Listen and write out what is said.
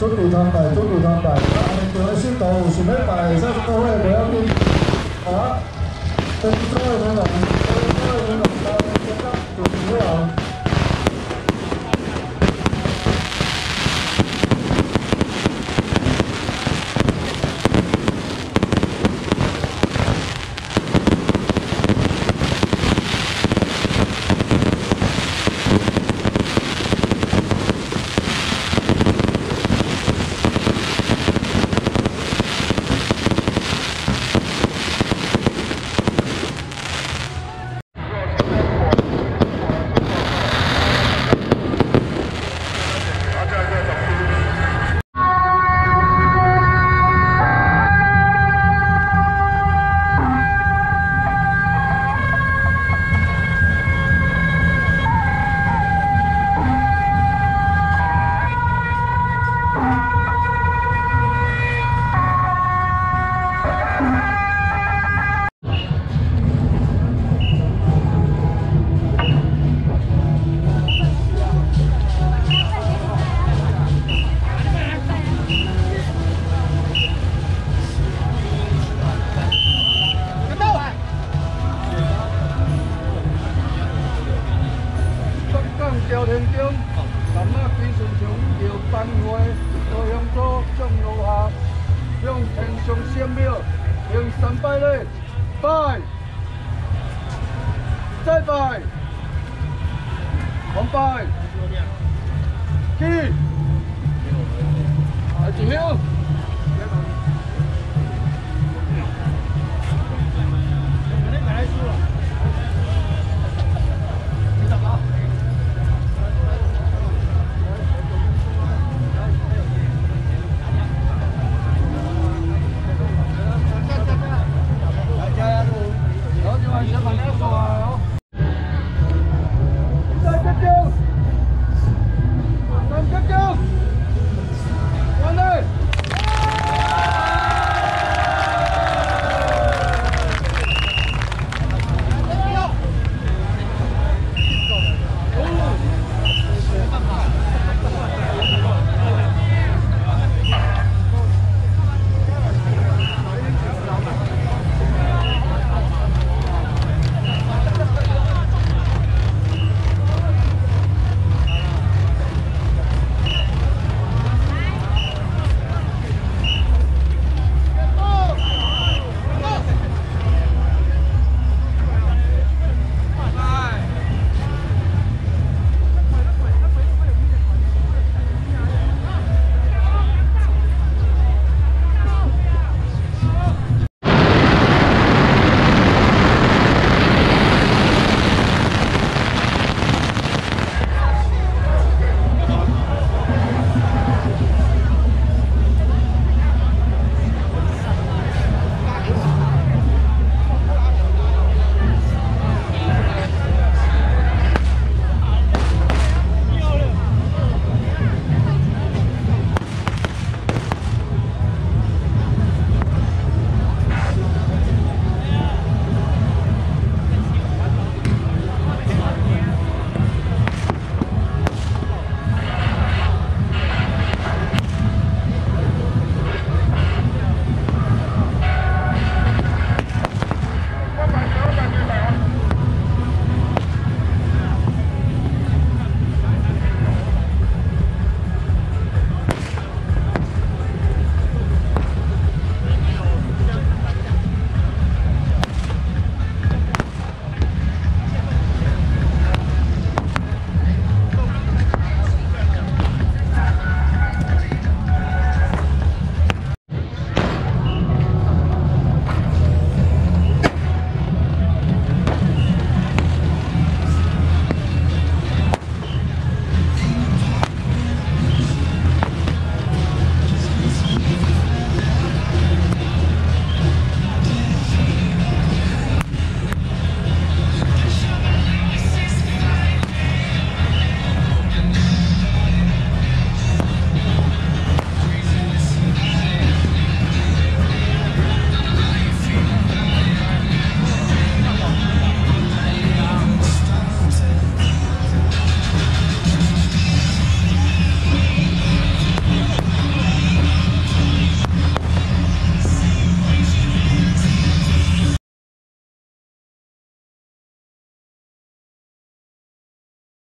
chốt cầu thang này, chốt cầu thang này. Các anh tới xếp tàu xuống bếp bài ra tàu này với em đi đó. Tên chơi nên là tên chơi nên là chúng ta chúng ta chúng 中，南马基顺从要颁会，高香组降落下，向天上圣庙行三拜礼，拜，再拜，红拜，起，来一休。